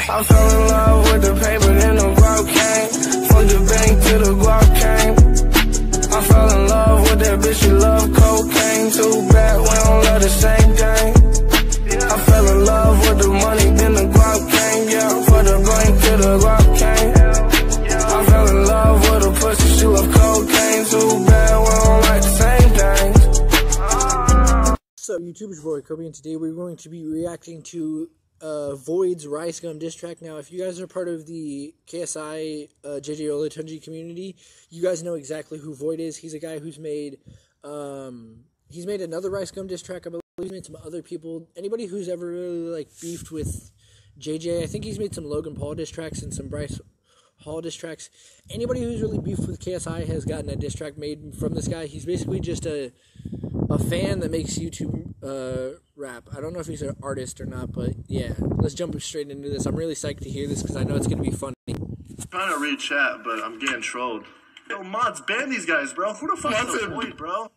I fell in love with the paper, then the guap came. From the bank to the guap came. I fell in love with that bitch, she love cocaine. Too bad we don't love the same thing. I fell in love with the money, then the guap came. Yeah, for the bank to the guap came. I fell in love with a pussy, she love cocaine. Too bad we don't like the same things. What's up, YouTube? It's White Kobe, and today we're going to be reacting to uh, Void's Rice Gum diss track. Now, if you guys are part of the KSI uh, JJ Olatunji community, you guys know exactly who Void is. He's a guy who's made um, he's made another Rice Gum diss track. I believe he's made some other people. Anybody who's ever really like beefed with JJ, I think he's made some Logan Paul diss tracks and some Bryce Hall diss tracks. Anybody who's really beefed with KSI has gotten a diss track made from this guy. He's basically just a a fan that makes YouTube uh, rap. I don't know if he's an artist or not, but yeah, let's jump straight into this. I'm really psyched to hear this because I know it's gonna be funny. trying to read chat, but I'm getting trolled. Yo, mods, ban these guys, bro. Who the fuck is the point, bro?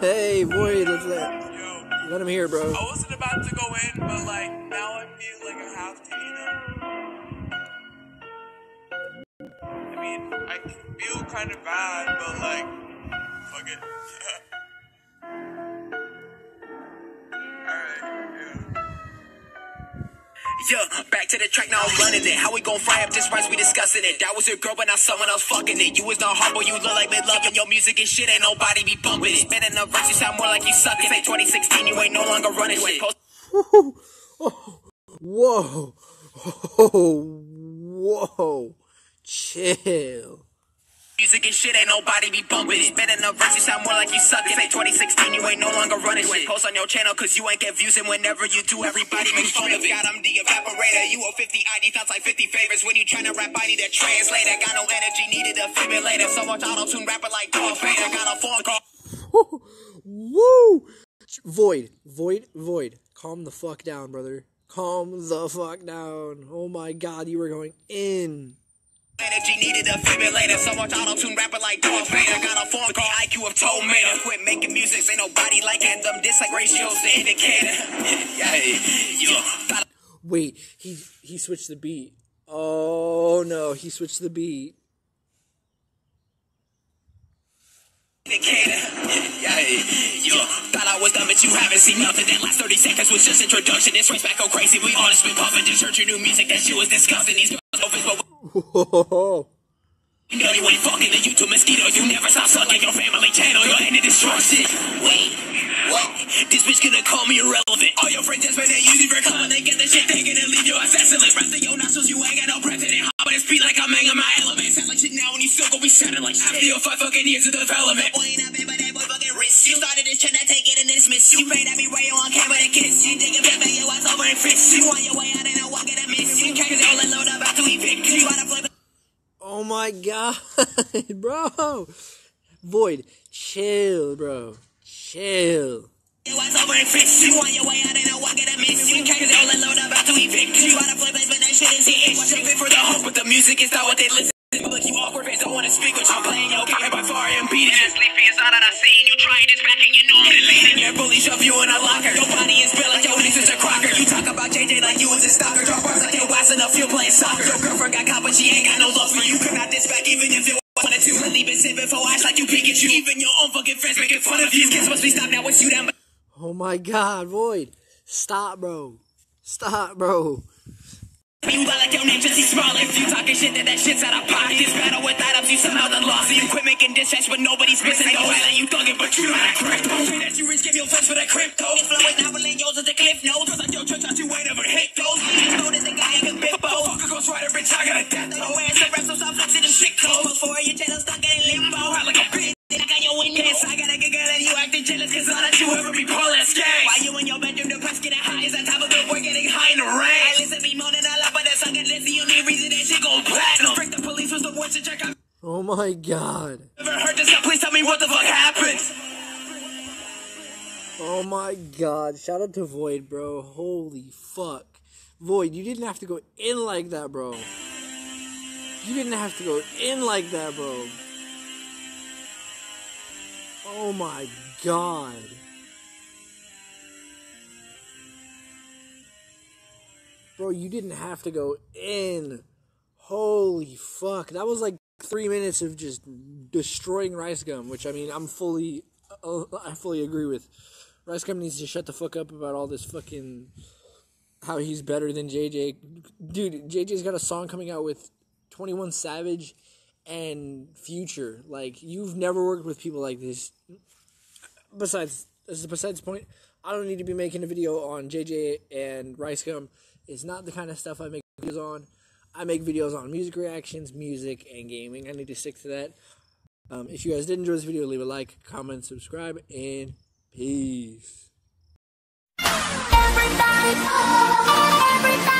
hey, Void, let's let let him hear, bro. I wasn't about to go in, but like now I feel like I have to, you mean, I feel kind of bad, but like, fuck it. Alright, yeah. Yeah, back to the track, now I'm running it. How we gon' fry up this rice, we discussing it. That was your girl, but now someone else fucking it. You was not humble, you look like mid loving your music and shit, ain't nobody be bumping it. Spinning the verse, you sound more like you sucking it. 2016, you ain't no longer running shit. Post- Whoa, whoa, whoa, chill. Music and shit, ain't nobody be bumping it. Spinning the verse, you sound more like you sucking it. 2016, you ain't no longer running shit. Post on your channel, cause you ain't get views, and whenever you do, everybody makes fun of it. God, I'm the evaporator. You owe 50 ID thoughts like 50 favors. When you tryna rap, I need a translator. Got no energy, needed a defibrillator. So much auto tune rapper like Darth Vader. Got a phone call. Woo! Void, void, void. Calm the fuck down, brother. Calm the fuck down. Oh my god, you were going in. Energy needed a defibrillator. So much auto tune rapper like Darth Vader. Got a phone call IQ of. Quit making music, ain't nobody like it. Them diss like ratios, the indicator. yeah. Wait, he he switched the beat. Oh no, he switched the beat. indicator. Yeah, yo. Thought I was done, but you haven't seen nothing. That last 30 seconds was just introduction. This race back go crazy. We all just been pumping. Just heard your new music. That shit was disgusting. These girls no Whoa. we know you ain't fucking the YouTube mosquito. You never stop sucking your family channel. Your end of destruction. Wait, what? This bitch gonna call me irrelevant. All your friends just been there using for common. They get the shit taken and leave you assassinless. Rest of your nostrils, you ain't got no breath in it. Hop on this beat like I'm hanging my element. Sound like shit now when you still gon' be sounding like shit. After your five fucking years of development. Boy, ain't not bad, but that boy fucking rich. You started this trend, I take it and dismiss you. Paid at me right on camera to kiss you. Digging back, back your ass over and fix you. On your way out my god, bro. Void, chill, bro. Chill. Your ass over and fix you. On your way out and I walk it and miss you. Cause all alone about to evict you. Try to flip but that shit is hitting. Save it for the hook, but the music is not what they listen. Look, you awkward face, don't wanna speak with you. Playing your game by far and beating. Just sleepy is not on I seen you trying this back and you know I'm deleting. Your bully shove you in a locker. Your body is built like your niece is a crocker. You talk about JJ like you was a stalker. Drop bars like your ass in the field playing soccer. Your girlfriend got caught, but she ain't got no love for you. Could not diss back even if you wanted to. Lately been sipping for ass like you Pikachu. Even your own fucking friends making fun of you. Kids must be stopped now. It's you down. Oh my god, Void. Stop, bro. Stop, bro. You look like your name just keeps smiling. You talking shit that that shit's out of pocket. This battle with items, you somehow done lost it. You quit making diss but nobody's missing. Act like you thugging, but you how to crypto. That you rich, give your face for that crypto. Flow is not with yours at the cliff notes. Cause like your church, you ain't ever hit those. You know my god. Never heard this Please tell me what the fuck happened. Oh my god. Shout out to Void, bro. Holy fuck. Void, you didn't have to go in like that, bro. You didn't have to go in like that, bro. Oh my god. Bro, you didn't have to go in. Holy fuck. That was like three minutes of just destroying Rice Gum, which I mean, I'm fully, uh, I fully agree with. Rice Gum needs to shut the fuck up about all this fucking how he's better than JJ. Dude, JJ's got a song coming out with 21 Savage and Future. Like you've never worked with people like this. Besides, this is besides the point. I don't need to be making a video on JJ and Rice Gum. It's not the kind of stuff I make videos on. I make videos on music reactions, music, and gaming. I need to stick to that. Um, if you guys did enjoy this video, leave a like, comment, subscribe, and peace. Everybody, oh, everybody.